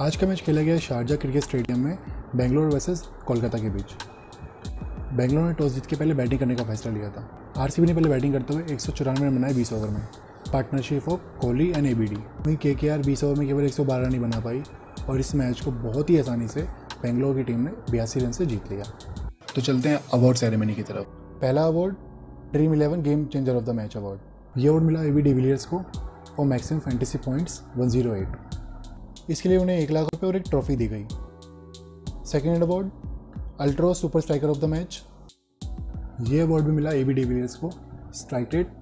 आज का मैच खेला गया शारजा क्रिकेट स्टेडियम में, बेंगलोर वर्सेस कोलकाता के बीच। बेंगलोर ने टॉस जीत के पहले बैटिंग करने का फैसला लिया था। आरसीबी ने पहले बैटिंग करते हुए एक सौ चौरानवे रन बनाए बीस ओवर में। Partnership of Kohli and A B D वहीं के के आर बीस ओवर में केवल 112 रन ही बना पाई और इस मैच को बहुत ही आसानी से बेंगलोर की टीम ने बयासी रन से जीत लिया। तो चलते हैं अवार्ड सेरेमनी की तरफ़। पहला award dream eleven game changer of the match award ये अवार्ड मिला ए बी डिविलियर्स को और मैक्सिमम फैंटेसी पॉइंट्स 108 इसके लिए उन्हें एक लाख रुपये और एक ट्रॉफी दी गई। Second award Altroz super striker of the match ये अवार्ड भी मिला ए बी डिविलियर्स को strike rate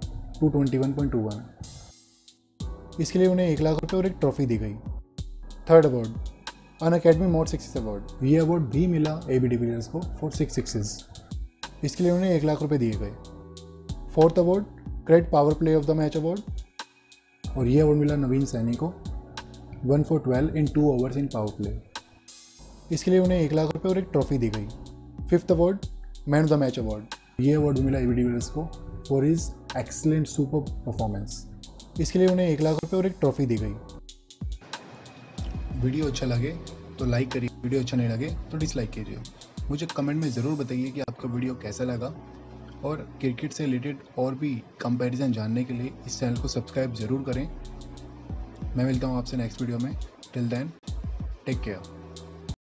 two twenty one point two one इसके लिए उन्हें एक लाख रुपये और एक ट्रॉफी दी गई। Third award Unacademy mode six award ये अवार्ड भी मिला ए बी डिविलियर्स को फॉर सिक्स सिक्सेस इसके लिए उन्हें एक लाख रुपये दिए गए। Fourth award CRED power play of the match award और ये अवार्ड मिला नवीन सैनी को one for twelve in two overs in power play. इसके लिए उन्हें एक लाख रुपये और एक ट्रॉफी दी गई। Fifth award, man of the match award. ये अवार्ड मिला एवी डिविलियर्स को for his excellent super performance इसके लिए उन्हें एक लाख रुपये और एक ट्रॉफी दी गई। वीडियो अच्छा लगे तो लाइक करिए। वीडियो अच्छा नहीं लगे तो डिसलाइक कीजिए मुझे कमेंट में ज़रूर बताइए कि आपका वीडियो कैसा लगा। और क्रिकेट से रिलेटेड और भी कंपैरिजन जानने के लिए इस चैनल को सब्सक्राइब ज़रूर करें। मैं मिलता हूँ आपसे नेक्स्ट वीडियो में. Till then take care